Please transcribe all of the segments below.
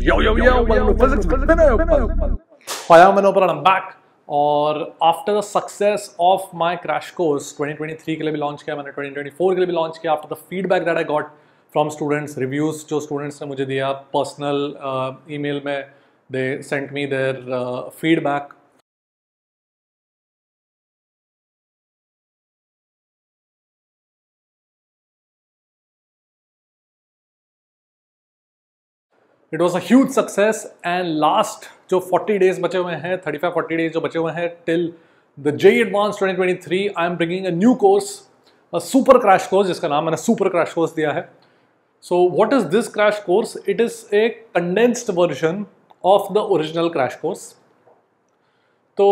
Yo, yo, yo, welcome to Physics with Vinay. I am Manopal and I'm back. और after the success of my crash course 2023 के लिए भी launch किया मैंने 2024 के लिए भी लॉन्च किया after the feedback that I got from students reviews जो स्टूडेंट्स ने मुझे दिया पर्सनल ईमेल में they sent me their feedback it was a huge success and last जो 40 डेज़ बचे हुए हैं 35 40 डेज़ जो बचे हुए हैं till the J advance 2023 I am bringing a new course a super crash course जिसका नाम मैंने सुपर क्रैश कोर्स दिया है। So what is this crash course it is a condensed version of the original crash course तो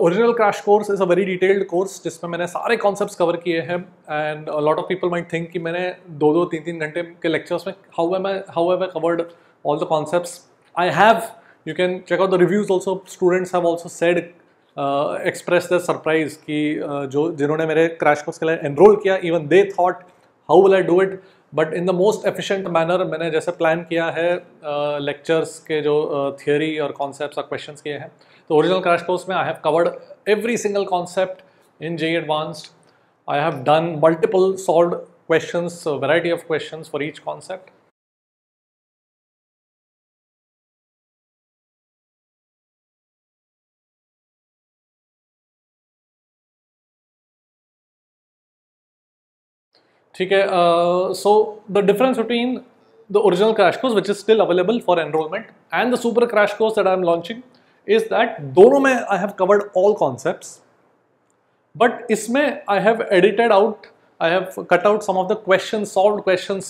original crash course is a very detailed course जिसमें मैंने सारे concepts cover किए हैं and lot of people might think कि मैंने दो दो तीन तीन घंटे के लेक्चर्स में how am I how have I covered all the concepts. I have, you can check out the reviews also, students have also said, uh, expressed their surprise कि uh, जो जिन्होंने मेरे क्रैश कोर्स के लिए enrol किया even they thought how will I do it but in the most efficient manner मैंने जैसे plan किया है लेक्चर्स uh, के जो थियोरी uh, और कॉन्सेप्ट्स और क्वेश्चंस किए हैं। तो ओरिजिनल क्रैश कोर्स में I have covered every single concept in J advanced I have done multiple solve questions, a variety of questions for each concept. ठीक है so the difference between the original crash course which is still available for enrollment and the super crash course that I am launching is that दोनों में I have covered all concept but इसमें I have edited out I have cut out some of the question solve question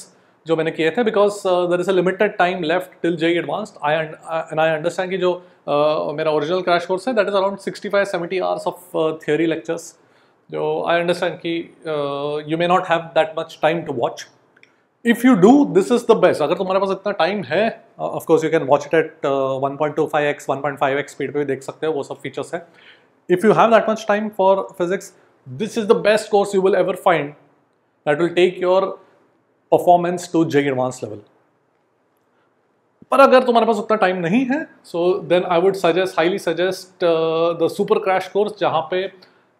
जो मैंने किए थे because there is a limited time left till JEE advanced I and I understand कि जो uh, मेरा original crash course है that is around sixty five seventy hours of theory lectures जो I understand कि you may not have that much time to watch if you do this is the best अगर तुम्हारे पास इतना time है it at one point two five x one point five x speed पर भी देख सकते हो, वो सब फीचर्स है. If you have that much time for physics this is the best course you will ever find that will take your performance to JEE advance level पर अगर तुम्हारे पास उतना टाइम नहीं है so then I would suggest highly suggest the super crash course जहाँ पे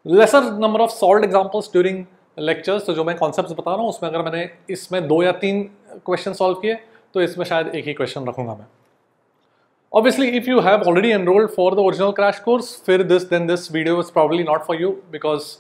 lesser number of solve examples during lectures तो जो मैं कॉन्सेप्ट बता रहा हूँ, उसमें अगर मैंने इसमें दो या तीन क्वेश्चन सॉल्व किए तो इसमें शायद एक ही क्वेश्चन रखूँगा मैं। Obviously if you have already enrolled for the original crash course फिर this then this video is probably not for you because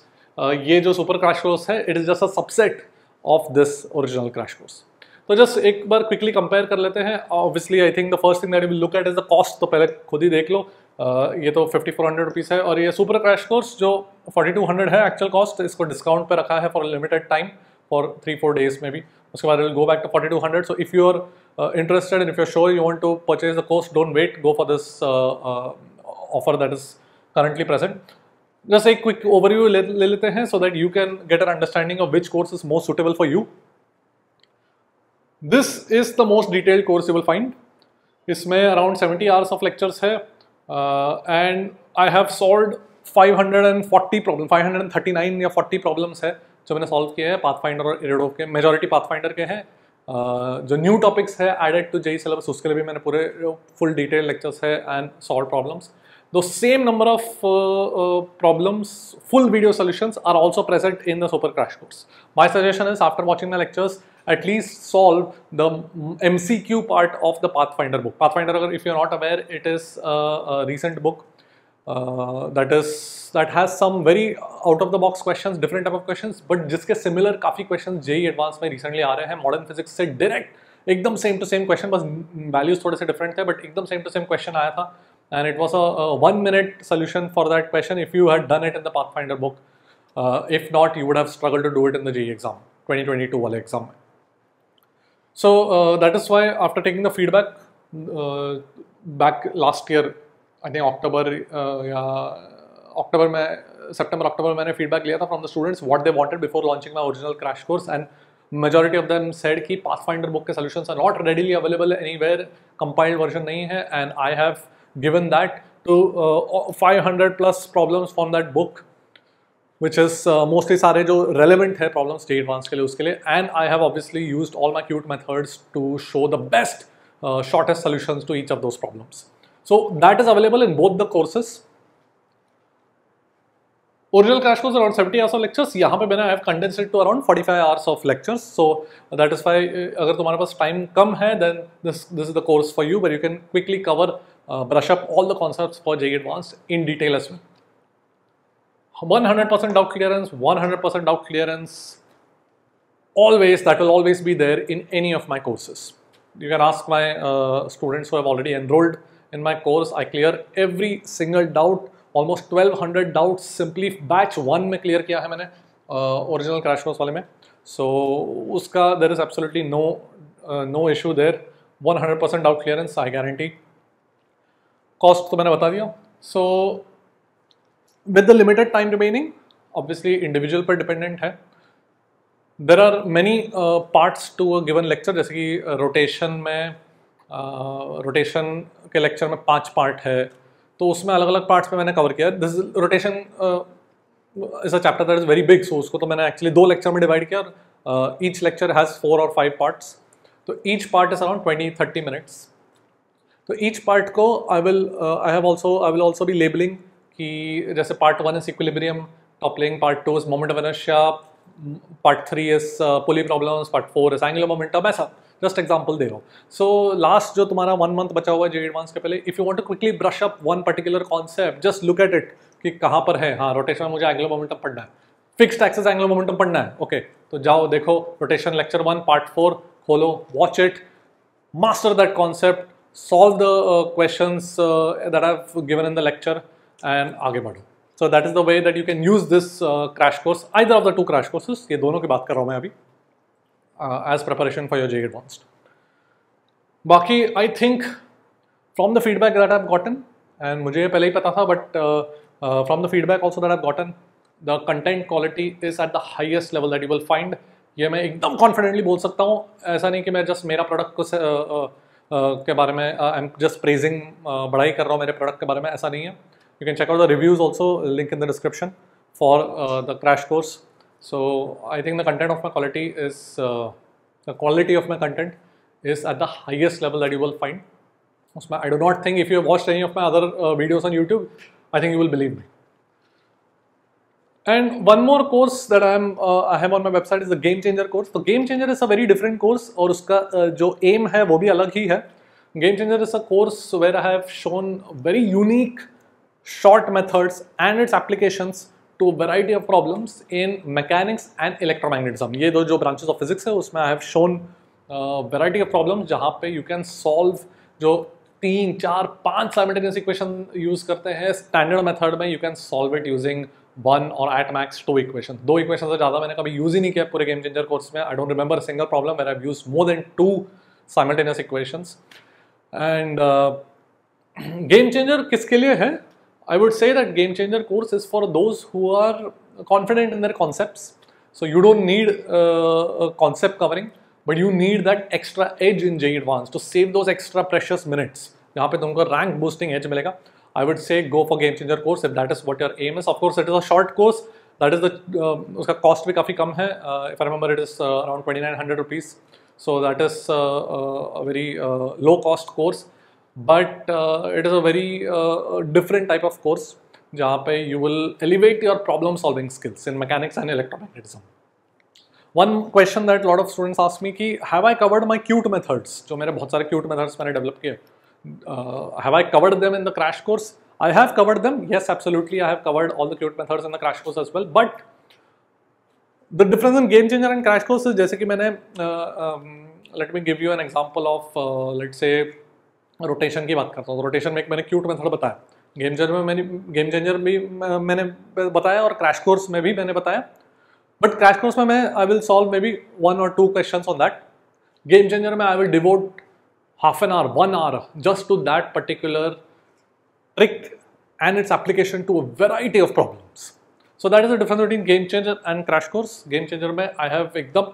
ये जो सुपर क्रैश कोर्स है it is just a subset of this original crash course तो just एक बार quickly compare कर लेते हैं। Obviously I think the first thing that will look at is the cost तो पहले खुद ही देख लो। ये तो फिफ्टी फोर हंड्रेड रुपीज़ है और ये सुपर क्रैश कोर्स जो फोर्टी टू हंड्रेड है एक्चुअल कॉस्ट इसको डिस्काउंट पे रखा है for limited time for three four days में भी। उसके बाद will go back to forty two hundred so if you are interested if you sure you want to purchase the course don't wait go for this offer that is currently present just एक quick overview ले, लेते हैं so that you can get an understanding of which course is most suitable for you this is the most detailed course you will find इसमें around seventy hours of lectures है। And I have solve 540 problem 539 या 40 problems है जो मैंने solve किए हैं path finder और इरेडो के मेजोरिटी पाथ फाइंडर के हैं। Uh, जो न्यू टॉपिक्स है एडेड टू जेई सिलेबस उसके लिए भी मैंने पूरे फुल डिटेल लेक्चर्स है एंड सॉल्व प्रॉब्लम्स दो same number of problems full video solutions are also present in the super crash course my suggestion is after watching the lectures at least solve the MCQ part of the Pathfinder book. Pathfinder, if you're not aware, it is a, a recent book uh, that is that has some very out of the box questions, different type of questions, but जिसके similar काफ़ी questions JEE Advanced में recently आ रहे हैं modern physics से direct एकदम same to same question बस values थोड़े से different थे but एकदम same to same question आया था and it was a, a one minute solution for that question if you had done it in the Pathfinder book. Uh, if not, you would have struggled to do it in the JEE exam, 2022 वाले exam. So uh, that is why after taking the feedback uh, back last year, I think October uh, yeah, October में September October मैंने feedback लिया था from the students what they wanted before launching my original crash course and majority of them said कि Pathfinder book के solutions are not readily available anywhere compiled version नहीं है and I have given that to uh, 500 plus problems from that book Which is uh, mostly सारे जो relevant है problems state advanced के लिए उसके लिए and I have obviously used all my cute methods to show the best uh, shortest solutions to each of those problems. So that is available in both the courses. Original crash course around 70 hours of lectures. यहाँ पे मैंने I have condensed it to around 45 hours of lectures. So that is why अगर तुम्हारे पास time कम है, then this this is the course for you, where you can quickly cover, uh, brush up all the concepts for JEE Advanced in detail as well. 100% doubt clearance, 100% doubt clearance. Always that will always be there in any of my courses. You can ask my uh, students who have already enrolled in my course. I clear every single doubt almost 1200 doubts simply batch one में clear किया है मैंने original crash course वाले में so so, उसका there is absolutely no no issue there 100 percent doubt clearance I guarantee cost तो मैंने बता दिया so with the limited time remaining obviously individual पर डिपेंडेंट है. There are many parts to a given lecture जैसे कि rotation uh, में rotation uh, के लेक्चर में पाँच पार्ट है. तो उसमें अलग अलग पार्ट्स में मैंने कवर किया. This rotation is a chapter that is very big so उसको तो मैंने एक्चुअली दो लेक्चर में डिवाइड किया और ईच लेक्चर हैज़ फोर और फाइव पार्ट्स तो each part is around twenty thirty minutes तो ईच पार्ट को I will I have also I will also be labelling कि जैसे part one is equilibrium toppling part two is moment of inertia part three is pulley problems part four is angular momentum ऐसा just example दे रहा हूँ। So last जो तुम्हारा one month बचा हुआ है जे एडवांस के पहले if you want to quickly brush up one particular concept just look at it कि कहाँ पर है। हाँ रोटेशन मुझे एंगुलर मोमेंटम पढ़ना है। फिक्स्ड एक्सेस एंगुलर मोमेंटम पढ़ना है। ओके okay, तो जाओ देखो rotation lecture one part four खोलो watch it master that concept solve the uh, questions uh, given in the lecture and आगे बढ़ो। So that is the way that you can use this crash course I either of the two crash courses ये दोनों की बात कर रहा हूँ मैं अभी as preparation for your JEE advanced बाकी I think from the feedback that I've gotten and मुझे ये पहले ही पता था but from the feedback also that I've gotten the content quality is at the highest level that you will find ये मैं एकदम कॉन्फिडेंटली बोल सकता हूँ ऐसा नहीं कि मैं जस्ट मेरा प्रोडक्ट uh, uh, uh, के बारे में आई एम जस्ट प्रेजिंग बढ़ाई कर रहा हूँ मेरे प्रोडक्ट के बारे में ऐसा नहीं है। You can check out the reviews also link in the description for the crash course So I think the content of my quality is, uh, the quality of my content is at the highest level that you will find. I do not think if you have watched any of my other uh, videos on YouTube, I think you will believe me. And one more course that I am uh, I have on my website is the Game Changer course. The Game Changer is a very different course और उसका uh, जो aim है वो भी अलग ही है. Game Changer is a course where I have shown very unique short methods and its applications to a variety of problems in mechanics and electromagnetism. ये दो जो branches of physics है उसमें I have shown uh, variety of problems जहाँ पे you can solve जो तीन चार पाँच simultaneous equation use करते हैं standard method में you can solve it using one or at max two equations. दो equations से ज़्यादा मैंने कभी use ही नहीं किया पूरे game changer course में remember a single problem where I've used more than two simultaneous equations. And uh, game changer किसके लिए है I would say that Game Changer course is for those who are confident in their concepts. So you don't need uh, a concept covering, but you need that extra edge in JEE Advanced to save those extra precious minutes. यहाँ पे तुमको rank boosting edge मिलेगा. I would say go for Game Changer course if that is what your aim is. Of course, it is a short course. That is the uh, उसका cost भी काफ़ी कम है. Uh, if I remember, it is uh, around 2900 rupees. So that is uh, uh, a very uh, low cost course. but uh, it is a very uh, different type of course जहाँ पे you will elevate your problem solving skills in mechanics and electromagnetism. One question that a lot of students ask me कि have I covered my cute methods जो मेरे बहुत सारे cute methods मैंने develop किए uh, have I covered them in the crash course? I have covered them. Yes, absolutely. I have covered all the cute methods in the crash course as well. But the difference in game changer and crash course is जैसे कि मैंने uh, um, let me give you an example of uh, let's say rotation की बात करता हूँ। Rotation में एक मैंने क्यूट मेथड बताया। गेम चेंजर में मैंने गेम चेंजर भी मैंने बताया और क्रैश कोर्स में भी मैंने बताया। बट क्रैश कोर्स में मैं I will solve maybe one और two question on that game changer में I will devote half an hour one hour just to that particular trick and its application to a variety of problems so that is a difference between game changer and crash course game changer में I have एकदम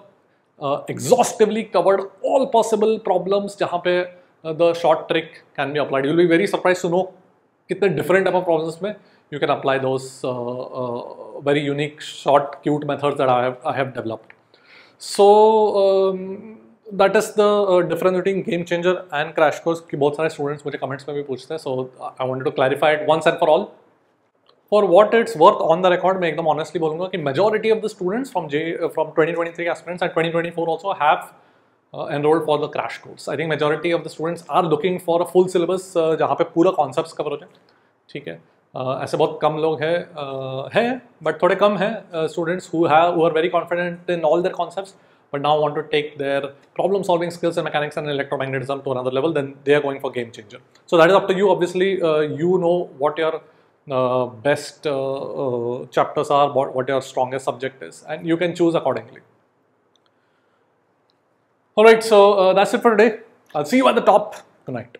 exhaustively covered all possible problems जहाँ पे the short trick can be applied. You'll be very surprised to know kitne different type of problems mein you can apply those uh, uh, very unique short cute methods that I have I have developed. So um, that is the difference between game changer and crash course कि बहुत सारे students मुझे comments में भी पूछते हैं so I wanted to clarify it once and for all for what it's worth on the record मैं एकदम ऑनेस्टली बोलूँगा कि majority of the students from JEE from 2023 aspirants and 2024 also have uh, enrolled for the crash course. I think majority of the students are looking for a full syllabus uh, जहाँ पे पूरा concepts cover हो जाए ठीक है uh, ऐसे बहुत कम लोग हैं uh, हैं बट थोड़े कम हैं students who have who are very confident in all their concepts but now want to take their problem solving skills in mechanics and electromagnetism to another level then they are going for game changer so that is up to you obviously uh, you know what your uh, best uh, uh, chapters are what, what your strongest subject is and you can choose accordingly all right so uh, that's it for today. I'll see you at the top good night